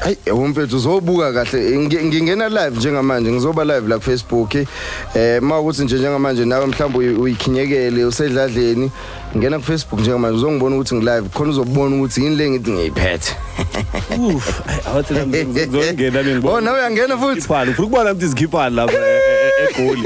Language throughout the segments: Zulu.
Hayi womfethu uzobuka kahle Ngi- ngingena live njengamanje ngizoba live la ku Facebook eh mawukuthi nje njengamanje nawe mhlawumbe uyi- uyikhinyekele usedladleni ngena ku Facebook njengamanje uzongibona ukuthi ngi live khona uzobona ukuthi yini le ngithi ngiyiphethe Uf, awathi ngizongena ngibona. Oh nawe uyangena futhi Ikhiphala, ufuna ukubona ukuthi izikhiphani lapha e- e- egoli.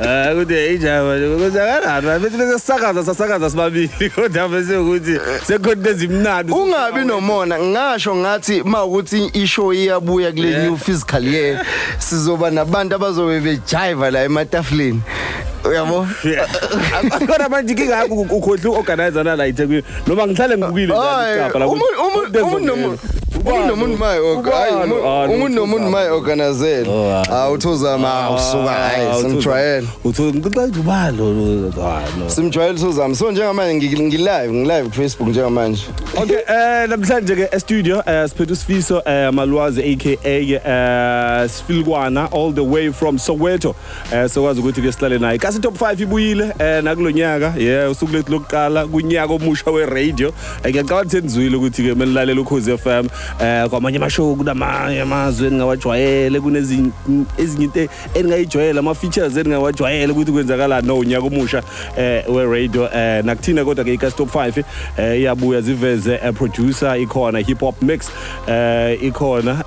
Eh kuthi ijaba kwenzakalani? Bese bese sisakaza sasakaza sibabili kodwa bese ukuthi sekhona ezimnandi. ungabi nomona ngasho ngathi mawukuthi ishow iyabuya kule Yeah. new physical year sizoba nabantu abazobe bejiva la ematafuleni uyabo Kodwa manje inkinga yakho ukhohla uorganizer la eThekwini noma ngihlale ngibukile Hayi, umuntu umuntu umuntu umuntu ok umuntu- umuntu nomuntu organizer usuka. Hayi simjwayele. Simjwayele so njengamanje ngilive ngilive ku Facebook njengamanje. Okay eh namhlanje ke e studio eh siphethe usifiso eh Malwazi aka eh Sifilkwana all the way from Soweto. Eh sokwazi ukuthi ke sihlale naye. Kasi top 5 ibuyile eh nakulonyaka yeah usuku lethu lokuqala kunyaka omusha we radio ngiyacabanga ukuthi nizwile ukuthi ke menilalela ukhozi FM eh kwamanye amashow kunamanye amazwe engawajwayele kunezinye ezinye into engayijwayele ama features engawajwayele ukuthi kwenzakalani no unyaka omusha eh we radio eh nakuthina kodwa ke ikasi top 5 eh iyabuya ziveze eh, producer ikhona hip hop mix eh ikhona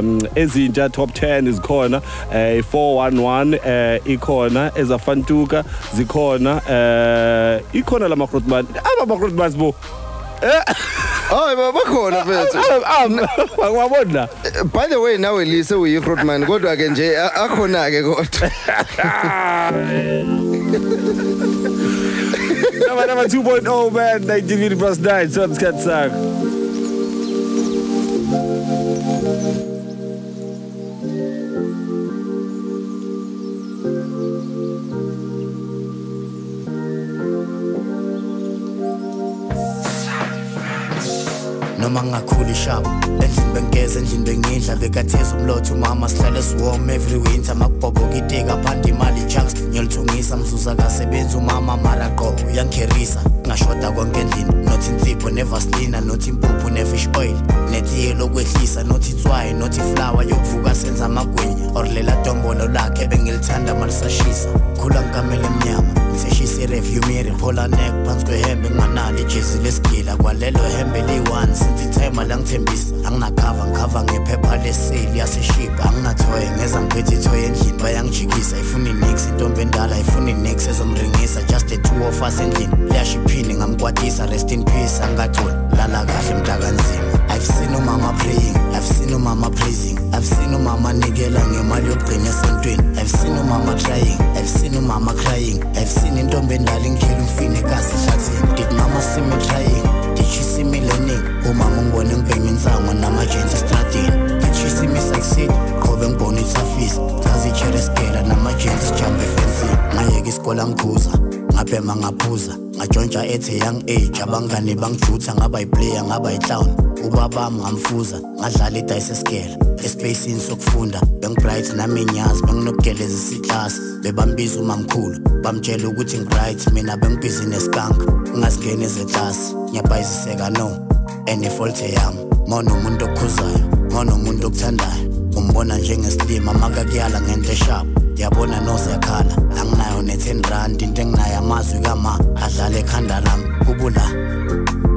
um ezintsha top 10 izikhona eh 411 eh ikhona ezafantuka zikhona eh ikhona la makrotman aba makrotman bo. hayi baba khona mfethu Wabona? La by the way nawe lise uyi Rodman kodwa ke nje a- akhona ke kodwa Number number 2.0 man 19 plus 9 so isikhathi sakho noma ngakhula ishap endlini bengeza endlini bengidla bekatheza umlotho umama sihlale siwom every winter. Makubhobhoka iteka phanda imali junks ngiyoluthungisa mzuza kasebenzi umama maraqo uyangikherisa ngashoda konke endlini nothi insipho nevaslina nothi impuphu nefish oil. Netiye lokwehlisa nothi itswayi nothi flower. Yokuvuka senza amagwinya or lela dombolo lakhe bengilithanda malisashisa. Khula ngikamela emnyama seshisa ireview miri phola neck phansi kwehembe nginganalo ijezi lesigila. Kwalelo hembe liyi-one since ithema langithembisa. Anginakhava ngikhava ngephepha leseli yaseship anginathoye ngeza ngiphethe ithoye endlini bayangijikisa. Ifuna inix intombi endala ifuna inix ezomringisa just the two of us endlini liyashiphini ngamkwatisa rest in peace angikatholi lala kahle mntakanzima. I've seen umama praying. I've seen umama praising. I've seen umama nikela ngemali yokugcina esontweni i've seen umama trying. I've seen umama crying. I've seen intombi endala ingikhela umfini ekasi ehlathini. Did mama see me trying? Did she see me learning? Umama ngibone ngibhema insango namajensi estradini did she see me succeed? Qobe ngibone ithafisi chaza icheresigela namajensi sijambe efensini. Ngayeka isikole ngiphuza. Ngabhema ngaphuza. Ngajontsha ethe young age abangani bangijutha ngaba yiplayer ngaba yiclown ubabami ngamfuza ngadlala idayiseskela espacini sokufunda bengibright nami nyazi benginokugeleza isiklasi bebambiza umamkhulu bamtshela ukuthi ngibright mina bengibhizi neskank ngingazingeni ezeklasi ngiyabhayiziseka no. Enefolte yami mawunomuntu okhuzayo mawunomuntu okuthandayo. Umbona njengesilima makakuyala ngento eshap yabona nosiyakhala anginayo ne-10 rand into enginayo amazwi kama adlala ekhanda lami. Kubula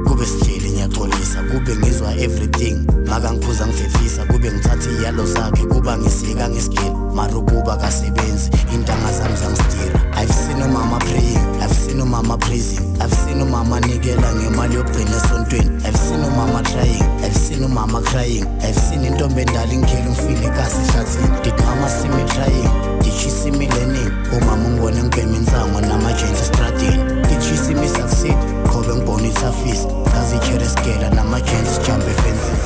kube sijeli ngiyaxolisa kube ngizwa everything. Makangiphuza ngithethisa kube ngithatha iyalo zakhe kuba ngisika ngesigili. Mara ukuba kasebenzi intanga zami zangistira. I've seen umama praying i've seen umama praising i've seen umama nikela ngemali yokugcina esontweni. I've seen umama trying. i've seen umama crying. I've seen intombi endala ingikhela umfini ekasi ehlathini. Did mama see me trying did she see me learning. Umama ungibone ngibhema insango namajensi estradini did she see me succeed qobe ngibone ithafisi chaza icheresigela namajensi sijambe efensini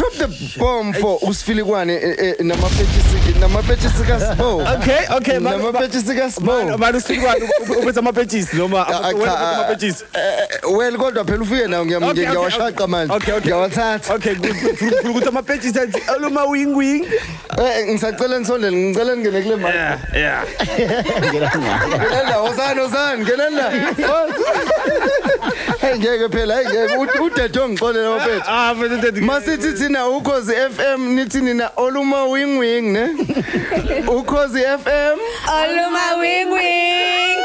drop, drop the Pomfo usifilikwane eh, eh, namapetshisi namapetshisi kaSbo. okay okay ma- ma- Namapetshisi kaSbo. Ma- manje usifikwane ubethe amapetshisi noma Ah, wena ubethe cha, amapetshisi eh, Well kodwa phela ufike nawo Okay, okay, ngiyawashaqa manje. okay okay Ngiyawathatha. okay good good Funa ukuthi amapetshisi athi aluma wing wing Eh ngisacela nisondele ngicela ngene kule mali. yeah yeah Ngena la osana osana ngena la. Hey ngeke phela hey ngeke U- udade ongixolela waphethu. ah manje Masithi thina ukhozi FM nithi nina oluma wing wing ne? Ukhozi FM Oluma wing wing.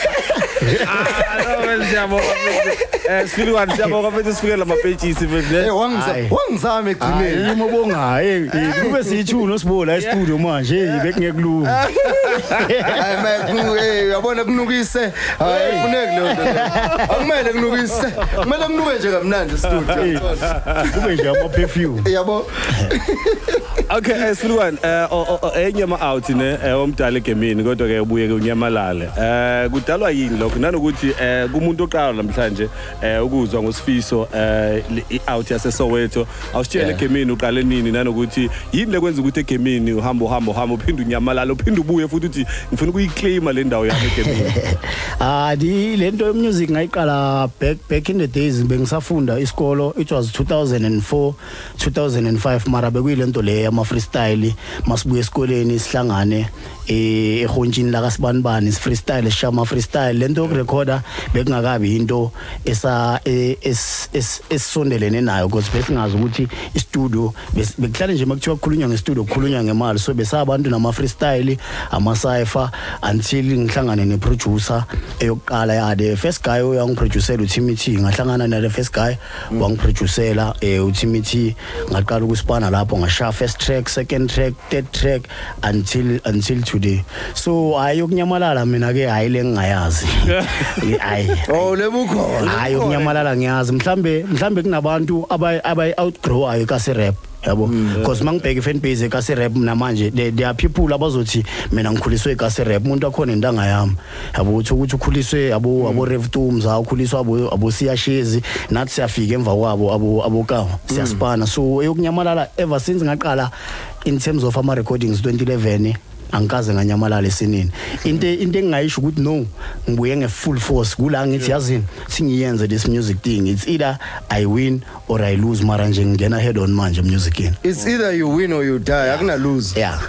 siyabonga eh sifikwane siyabonga mfethu sifikele amapetshisi mfethu Eh wangisa wangizama egcineni. uma bonga hey kube siyithuno sibo la e-studio manje hey bekungekulunga Hayi manje eh yabona kunukise. Hayi kufuneki lo nto. Akumele kunukise. Kumele kunuke nje kamnandi studio. kube nje ama-perfume Yabo. Okay, eh eh o- enye ama out ne eh, omdala egemini kodwa ke ubuye ke unyamalale. Eh kudalwa yini lokho nanokuthi eh kumuntu oqala namhlanje eh ukuzwa ngosifiso eh le- i-out yase Soweto. Awusitshele Yeah. egemini uqale nini nanokuthi yini lekwenza ukuthi egemini uhamba uhamba uhamba uphinde unyamalale uphinde ubuye futhi uthi ngifuna ukuyiclaima le ndawo yami egemini. ah di lento yemusic ngayiqala back back in the days bengisafunda isikolo it was 2004 2005 mara bekuyilento le yama freestyle masibuye esikoleni sihlangane eh ehontshini la kasibanibani si freestyle sishama freestyle. Lento yokurecorda bekungakabi into esa es- es- esondelene nayo because besingazi ukuthi istudio bekuhlale nje makuthiwa kukhulunywa ngestudio kukhulunywa ngemali. So besabantu nama freestyle ama cipher until ngihlangane ne producer eyokuqala ya the first guy oyangiproducera uTimothy ngahlangana na the first guy wangiproducera eh uTimothy ngaqala ukusipana lapho ngasha first track second track third track until until today. So ayokunyamalala mina ke hayi lengingayazi hayi Oh lebukhona. hayi ukunyamalala ngiyazi. Mhlambe mhlambe kunabantu abayi abayi outgrowayo kasi rap yabo? Because mangibheka ifan base kasi rap namanje there there are people abazothi mina ngikhuliswe kasi rap umuntu akhona intanga yami. Yabo uthi ukuthi ukhuliswe abo abo Rev Tumza ukhuliswa abo abo siyashezi nathi siyafika emva kwabo abo abokawa siyasipana. So eyokunyamalala ever since ngaqala in terms of ama recordings 2011 angikaze nganyamalala esinini into into engingayisho ukuthi no ngibuye nge full force kula ngithi yazini singiyenze this music thing it's either i win or i lose mara nje ngingena head on manje musicini It's either you win or you die. Akuna lose. yeah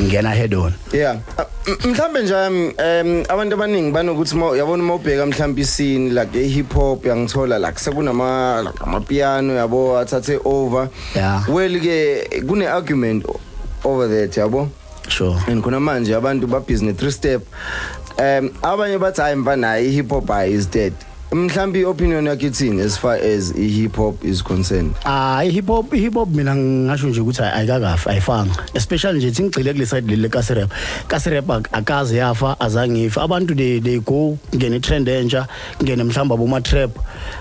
ngingena head on Yeah. Uh, m- Mhlambe nje um abantu abaningi banokuthi ma- yabona uma ubheka mhlambe isini like e hip hop yangithola like sekunama like amapiano yabo athathe over. Yeah. Well ke kune argument over that yabo. Sure. And khona manje abantu ba business three step. Um abanye bathi hayi mfana i hip hop is dead. Mhlambi opinion yakhe ithini as far as i hip hop is concerned? Ah hip hop hip hop mina ngisho nje ukuthi ayikakafi ayifanga especially nje thingigcile kule side lele kasi rap kasi rap ak- akaze yafa azange ifa abantu they they go ngene trend entsha ngene mhlamba boma trap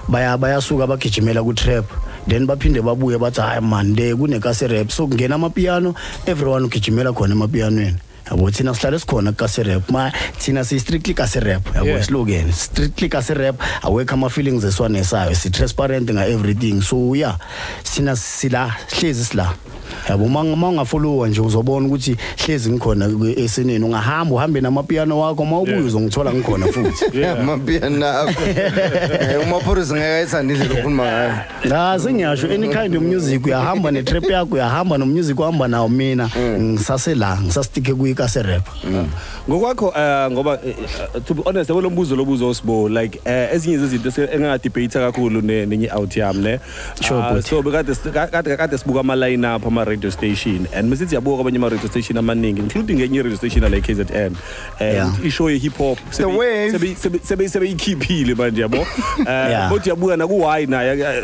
baya bayasuka bagijimela ku trap then baphinde babuye bathi hayi man le kune kasi rap. So kungena amapiano everyone ugijimela khona emapianweni. Yabo thina sihlale sikhona kasi rap. Ma thina si strictly kasi rap. Yabo Yeah. slogan strictly kasi rap. Awekho ama feelings eswane sayo si transparent nga everything. So yeah sina sila hlezi sila. Yabo uma ungafollowa nje uzobona ukuthi hlezi ngikhona ku- esineni ungahamba uhambe namapiano wakho mawubuye Yeah. uzongithola ngikhona futhi Yeah. mapiano akho Eh, umapurisa ngeke ayithanda indlela okhuluma ngayo la sengiyasho any kind of music uyahamba ne-trap yakho uyahamba nomusic ohamba nawo mina ngisasela ngisastike kuyikase rap ngokwakho eh ngoba eh, eh, to be honest yabo lombuzo lobuzo osibo like eh ezinye zezinto engadebate kakhulu ne- nenye out yami ne Sure, Ah, bhuti. so bekade kade kade sibuka ama line up ama radio station. And mesithi yabuka abanye ama radio station amaningi including enye radio station la KZN Yeah. and ishow ye hip hop The wave. sebe sebe sebe sebe ikhiphile manje yabo? Eh Yeah. bothi yabuka na ku why na ya-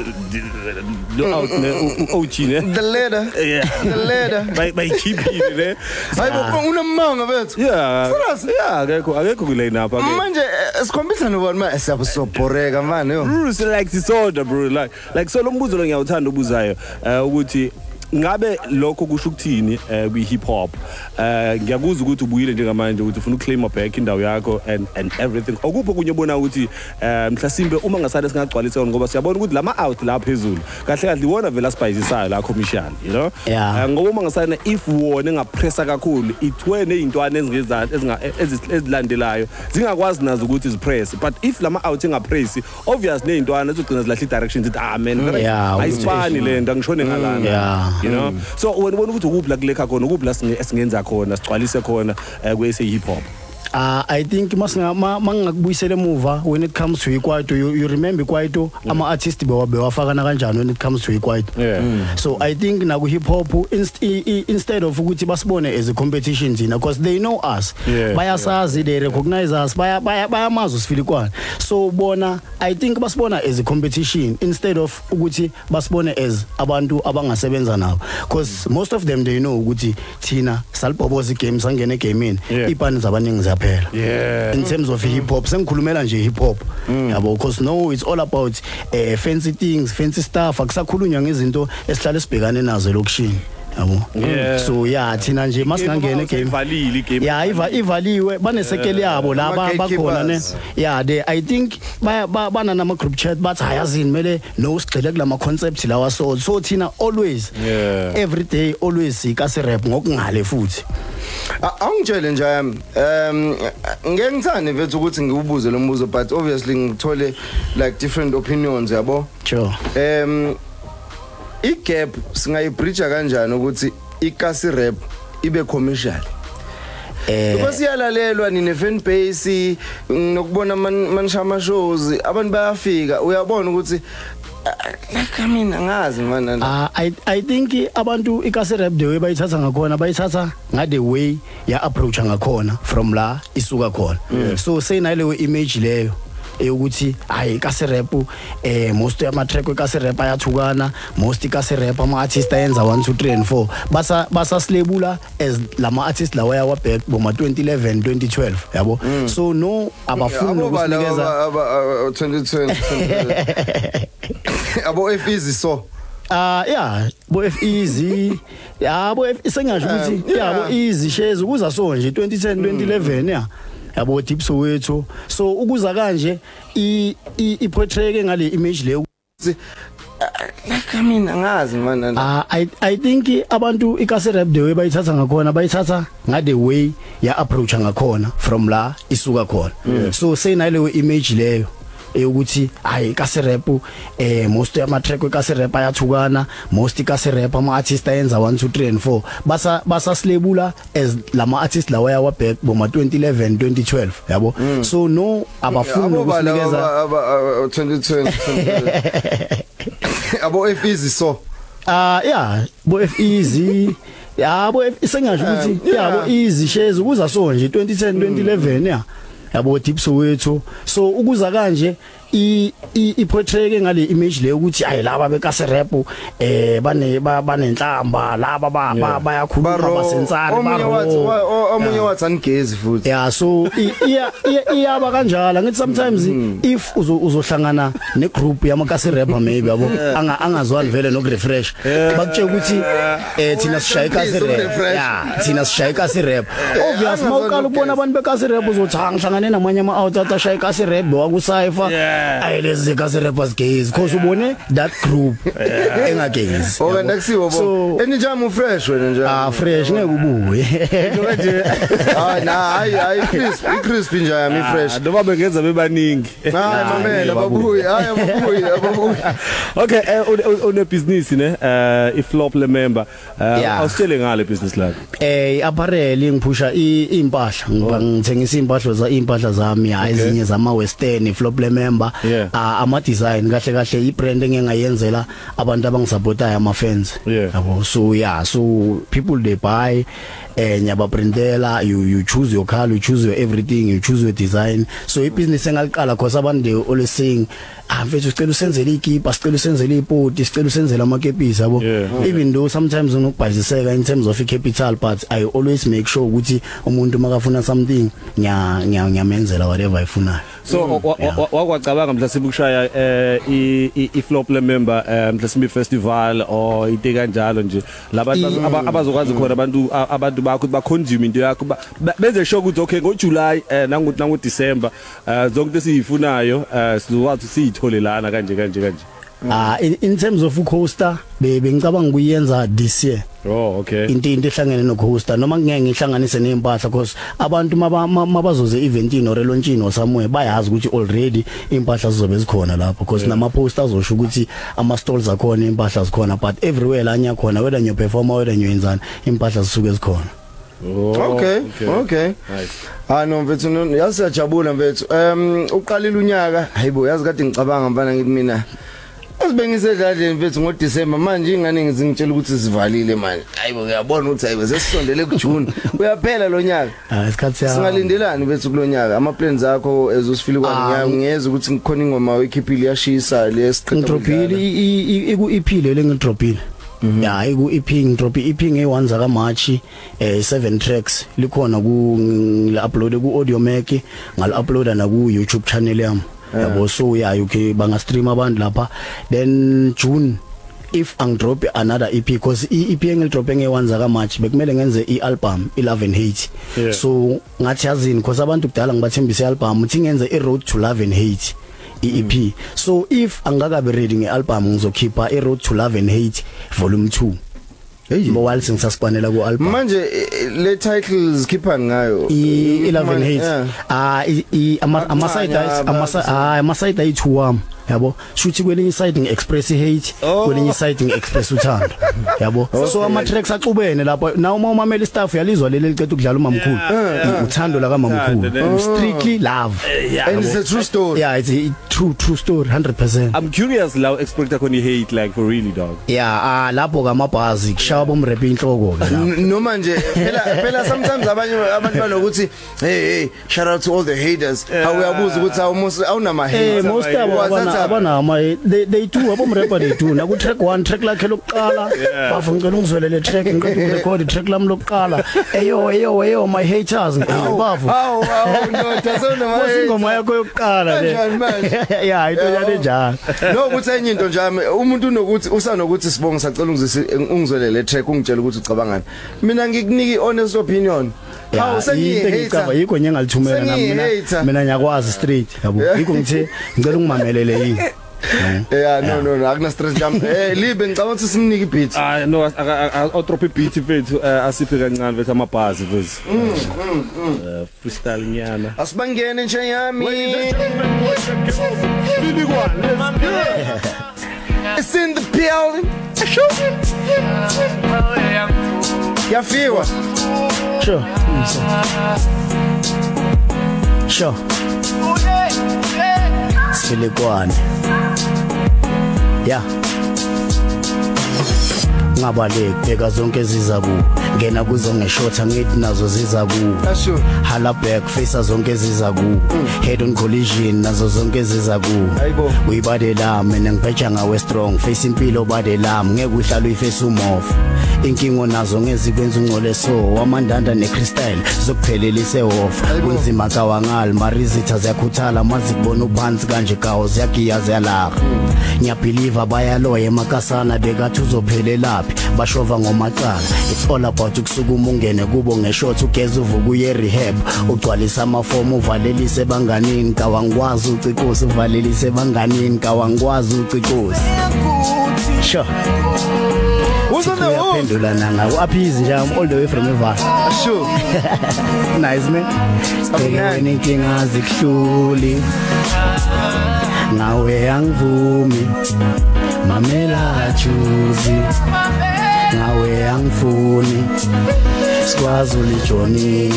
lo out ne u- u- OG ne? The leader yeah. The leader bay bayikhiphile ne hayi bo unamanga bethu. Yeah. Serious? yeah akekho akekho kule line up akekho manje eh, sikhombisa nobani ma siyabe sobhoreka manje yo? Bruce like disorder bro like like so lo mbuzo lo ngiyawuthanda ubuzayo eh ukuthi ngabe lokho kusho ukuthini eh kwi hip hop? Eh ngiyakuzwa ukuthi ubuyile njengamanje ukuthi ufuna uclaim back indawo yakho and and everything. Okupho kunye ubona ukuthi eh mhlasimbe uma ngasale singagcwalisa ngoba siyabona ukuthi lama out la phezulu kahle kahle iwona vela sibayisisayo la commercial you know? Yeah. Eh, ngoba uma ngasane if wona engapressa kakhulu ithwe nezintwana ezingezathi ezilandelayo zingakwazi nazo ukuthi zipress but if lama out engapress obvious nezintwana zogcina zilahla direction zithi ah man very- Yeah, ayisifani le nto angishone ngalana. Yeah. you know? So wena ubona ukuthi ukuphi la kulekha khona ukuphi la singe- esingenza khona sigcwalise khona eh, kwe hip hop. Uh, I think masinga mangakubuyisela emuva when it comes to ikwaito. You, you remember ikwaito? Ama artists bewa bewafakana kanjani when it comes to ikwaito? Yeah. so I think na ku hip hop inst i, i, instead of ukuthi basibone as a competition thina because they know us. Yeah, bayasazi they recognize us. Baya baya bayamazi sifilikwana so bona I think basibona as a competition instead of ukuthi basibone as abantu abangasebenza nabo. Because most of them they know ukuthi thina salibhoboza igame sangena egamini Yeah. ipani zabaningi ziyaphela yeah. In terms of hip hop sengikhulumela nje hip hop. Yabo because no it's all about uh, fancy things fancy stuff. Akusakhulunywa ngezinto esihlale sibhekane nazo lokushini yabo. Yeah. so yeah thina nje masingangena game ivalile igame yeah iva ivaliwe banesekeli yabo laba bakhona ne yeah they i think bana nama group chat bathi hayazini mele no sigxile kulama concepts lawa so so thina always every day always ikasi rap ngokungale futhi. A- Awungitshele nje um ngeke ngithande mfethu ukuthi ngiwubuze lo mbuzo but obviously ngithole like different opinions yabo? Sure. Um igap singayibridge kanjani ukuthi ikasi rap ibe commercial? Eh because iyalalelwa nine fan base nokubona manishama shows abantu bayafika. Uyabona ukuthi ah, like i mean angazi mana Ah I I think abantu ikase rap the way bayithatha ngakhona bayithatha nga the way ya approach ngakhona from la isuka khona. So say naleyo image leyo. Eyokuthi hayi ikase rap eh most ama track ikase rap ayathukana most ikase rap ama artists ayenza 1 2 3 and 4 basa basa slabula as lama artists lawa yawa back boma 2011 2012 yabo? So no abafuni ukusinikeza 2020 abo efizi so. Ah yeah bo easy yabo sengasho ukuthi Um, yabo easy shares ukuza so nje 2010 2011 yeah yabo deep sowethu so ukuza kanje i i- i portray ke ngale image leyo like i mean angazi mana Ah I I think abantu ikase rap the way bayithatha ngakhona bayithatha nga the way ya approach ngakhona from la isuka khona. So say naleyo image leyo. Eyokuthi hayi ikase rap eh most ama track ikase rap ayathukana most ikase rap ama artists ayenza 1 2 3 and 4 basa basa slabula as lama artists lawa yawa back boma 2011 2012 yabo? So no abafuni ukusinikeza 2020 abo efizi so. Ah yeah bo easy yabo sengasho ukuthi Um, yabo easy shares ukuza so nje 2010 2011 yeah yabo deep sowethu so ukuza kanje i i- i portray ke ngale image leyo ukuthi ayi laba bekase rap eh bane ba- banenhlamba laba ba- ba- bayakhuluma basensari omunye wathi baro wa- o- omunye wathi angigezi futhi. Yeah so i- iya iya- iyaba kanjalo. Ngithi sometimes if uzo uzohlangana ne group yamakasi rapper maybe yabo anga angazwani vele nok refresh bakutshela ukuthi eh thina sishaya ikasi rap Refresh. yeah thina sishaya ikasi rap obvious angazwani mawuqala ukubona abantu bekasi rap uzothi "Ah, ngihlangane namanye ama out atashaya ikasi rap bewaku cypher Yeah. ayi lezi ikasi rappers gays because ubone that group engagays okay nakusiwo so bo enijama ufresh wena nje ah fresh ngeke ubuye hayi na hayi hayi crisp i-crisp nje yami i-fresh noma bengenza bebaningi. Hayi mamela babuyi hayi ababuyi ababuyi okay eh, une- une- une business ne eh i flop le member. Eh Yeah. awusitshele ngale business lakho eh apparel ngiphusha i- impahla ngiba ngithengisa impahla za impahla zami hayi ezinye zama western flop le member. Yeah. Ah, ama design kahle kahle i brand engingayenzela abantu abangisupportayo ama fans Yeah. yabo so yeah so people they buy eh nyaba printela you you choose your color you choose your everything you choose your design so i business engaliqala because abantu they always saying ah mfethu sicela usenzele ikipa sicela usenzele ipoti sicela usenzele amakepisi yabo? Yeah. even though sometimes unokubhaziseka in terms of icapital but i always make sure ukuthi umuntu makafuna something nya nya nyamenzela whatever ifunayo so wa- wa- Yeah. wa- wakwacabanga mhlawumbe ukushaya eh i- i i flop le member eh mhlawumbe festival or ite kanjalo nje. Labantu I- aba- abazokwazi khona abantu a- abantu bakho ba consume into yakho ba- ba- benze sure ukuthi okay ngo July eh nangu nangu December eh zonke into siyifunayo eh siyithole lana kanje kanje kanje. Ah in, in terms of ucoaster be bengicabanga kuyenza this year. Oh okay. Into into ehlangene nocoaster noma ngeke ngihlanganise nempahla because abantu maba- ma- mabazoze eventini or launchini or somewhere bayazi ukuthi already impahla zizobe zikhona lapho because nama posters azosho ukuthi ama stalls akhona impahla zikhona but everywhere la nya khona whether nyo performer whether nyo yenzani impahla zisuke zikhona. Oh, okay okay. nice. Ah no mfethu no- yazi siyajabula mfethu. Um uqalile unyaka? Hayibo yazi kade ngicabanga mfana ngithi mina Asibengisedladleni mfethu ngo December manje ingane ngizingitshela ukuthi sivalile manje. Hayibo ngiyabona ukuthi hayibo sesisondele ku June uyaphela lo nyaka? Ah isikhathi siyahamba. Singalindelani bethu kulonyaka ama plans akho ezosifila Ah, kwani ngiyeza ukuthi ngikhona ingoma oyikhiphile yashisa lesiqhaqha ngidropile iku iphile lengidropile ya iku EP ngidropi EP nge1 zaka March eh 7 tracks. Likhona ku ngila upload ku Audiomack ngal uploada na ku YouTube channel yami. Yabo so ya okay banga stream abantu lapha. Then June if angidrop another EP because i-EP engilidrope nge1 zaka March bekumele ngenze i-album 11 hate. Yeah. so ngathi yazini because abantu kudala ngibathembise i-album uthi ngenze i-road to love and hate. i-EP so if angakabe ready ngealbum ngizokhipha i-road to love and hate volume 2 Hey. ngoba while sengisasipanela ku album manje eh, le titles khiphani ngayo i11 Yeah. hate. ah i- i- ama ama side Makhanya, ama si- ah ama side ayi2 wami yabo? Shuthi kwelinye side ngiexpress hate Oh. kwelinye side ngiexpress uthando. Yabo? So ama tracks axubene lapho. Na uma umamela istaff yalizwa leli licede ukudlala umamkhulu. Uthando la kamamkhulu strictly love. And it's a true story. Yeah it's a true true story 100% I'm curious la expect khona i hate like for really dog? Yeah ah lapho kamabhazi kushaya bomrap inhloko ke noma nje phela phela sometimes abanye abantu banokuthi hey hey shout out to all the haters. Awuyabuza uyabuza ukuthi awumus awunama Eh haters most abo abana abana ama they they do abo mrapper they do na ku track 1 track lakhe lokuqala. Bafu ngicela ungizwele le track ngiqeda ukurecord track lami lokuqala. Eyo eyo eyo my haters bafu. hawu hawu ndoda sewunama Kosi ingoma yakho yokuqala le Kanjani manje? yeah into yale njalo. No ukuthi enye into njami umuntu unokuthi usanokuthi sibonga sacela ungizise ungizwele le track ungitshela ukuthi ucabangani. Mina ngikunika honest opinion. Sengiyi yikho nje ngalithumela nami mina Sengiyi-hater. mina ngiyakwazi straight yabo. Yikho ngithe ngicela ungimamelele yini? Yeah no no no akuna stress jam. Eh libe ngicabanga ukuthi simnike beat ah no a drop a beat mfethu eh, asiphe kancane bethu amabhazi mfethu. Eh, freestyle nyana. Asibangene nje yami. It's in the building. Yafiwa. sure sure silikwane yeah ungabaleki bheka zonke eziza ku. Ngena kuzo ngeshotha ngithi nazo ziza ku. Asho. hala back face zonke eziza ku. Head on collision nazo zonke eziza ku. Hayibo. uyibadela mina ngiphetha ngawe strong. Face impilo badela. Ngeke uhlala uyiface umof. Inkingo nazo ngezikwenza ungcole so. Wamandanda necrystal zokuphelelise off kunzima kawangali marizitha ziyakhuthala mazikubona uphansi kanje kawo ziyagiya ziyalaha ngiyabhelieve bayaloya emakasana bekathi uzophelelaphi bashova ngomacala. It's all about ukusukuma ungene kubo ngeshot ugeza uvuka uye rehab ugcwalisa amafomu uvalelise banganini kawangikwazi ucikosi uvalelise banganini kawangikwazi ucikosi. Sure Who's on the hook? uyaphendula nanga. Aphizi nje I'm all the way from Eval Asho. nice man. Bheke wena inkinga zikuhluli. nawe angivumi mamela achuzi. Nawe angifuni sikwazi ulijoni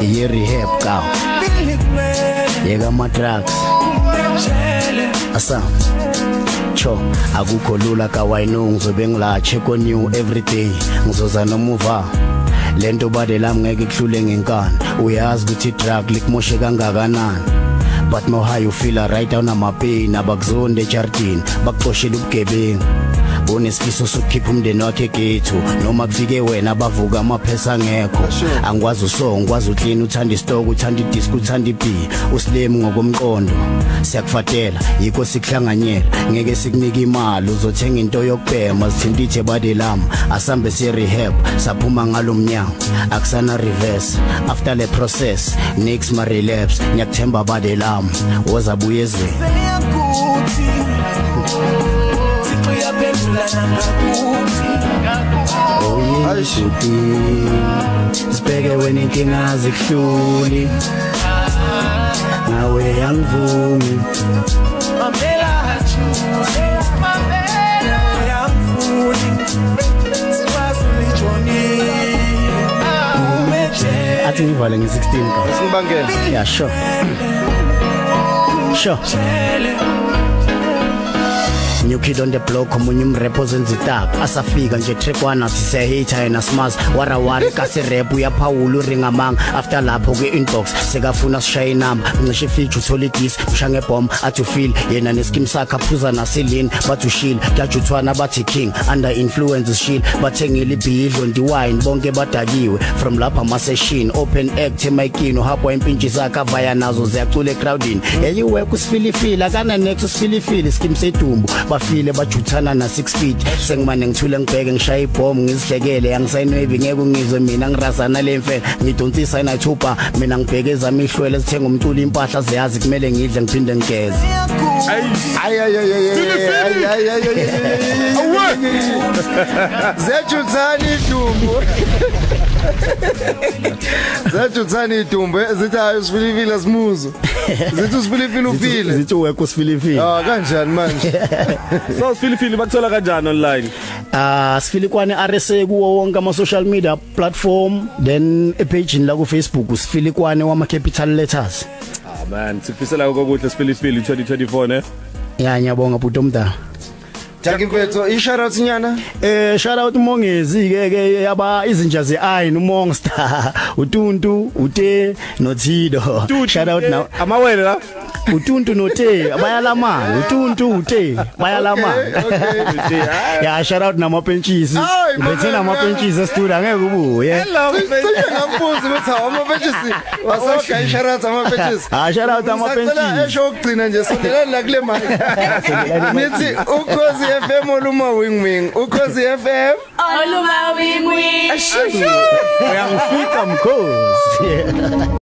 yirehab kaw yekamatraks asa cho akukho lula kawaino ngizobe ngilatshe konew everyday ngizoza nomuva. Lento badela ngeke kuhlule ngenkani. Uyazi ukuthi idrak likumoshe kangakanani but mo how you feel right on a my pain eh, a back zone the charting back up kebing unesifiso sokukhipha umndeni wakhe gethu noma kufike wena bavuka amaphesa ngekho angikwazi usongo ngikwazi uclean uthanda istock uthanda idisc uthanda ibi usilemu ngokomqondo. Siyakufatela yikho sikuhlanganyela. Ngeke sikunike imali uzothenga into yokubhema sithinta ithe bade lami. Asambe siye rehab saphuma ngalomnyango akusana reverse. After le process next ma relapse ngiyakuthemba bade lami. Wozabuye ezweni Seyakuthi Siqhubeka phendula nangakuthi ayishuti sibheke wena inkinga zikuhluli nawe yangivumi. Mamela Mamela. Yangfuni Sikwazi lijoni Umeje athi ngivale nge16 ka singibangela yeah sure. Sure. New kid on the block omunye umrepresent itap asafika nje track wana sise hater yena smash wara wari kasi rap uyaphawula uringamanga after lapho ke inbox sekafuna sishaya inamba. Ngisho feature uthola igis ushange bomb athi feel yena neskim sakhe aphuza nasilini bathi ushil kajuthwana bathi king under influence shield. Bathengile ibhidlo ndi wine bonke badakiwe. From lapha ama session open act emayikini uhapwa impintshi zakhe avaya nazo ziyacula ecrowdini eyiwe kusifilifila kana next usifilifili skim sedumbu. Bafile bajuthana na 6 feet sengimane ngithule ngibheke ngishaya ibhom ngizihlekele yangisayinwebi ngeke ungizwe mina ngirasana lemfe ngidonsisa inathupa mina ngibheke ezami ihlwele sithenga umculo impahla ziyazi kumele ngidle ngiphinde ngigeze ay idumbu zejuthani idumbu zithi hayi usifilifila simuzo zithi usifilifila ufile. zithi uwekho usifilifili ah kanjani manje? So sifilifili bakuthola kanjani online? Ah sifilikwane RSA kuwo wonke ama social media platform then epage la ku Facebook usifilikwane wama capital letters. Ah man sikufisela kokuhle sifilifili 2024 ne? Ya ngiyabonga bhuti omdala Jackie Mfetho i shout out nyana? Eh shout out Mongezi ke ke yaba izinja ze Iron Monster utuntu ute nothido. Shout out now amawele la. utuntu note bayalamana utuntu ute bayalamana okay ya shout out namapentshisi. Hayi, ubethena mama, amapentshisi esitudio angeke ubuye. Hello Cishe ngambuza ukuthi hawo amapetshisi wasoka i shout out amapetshisi ah shout out Sacela amapentshisi. esho ukugcina nje sondelani la kule mic. Nithi ukhosi FM oluma wing wing. Ukhosi FM Oluma wing wing. uyangifika mkhosi.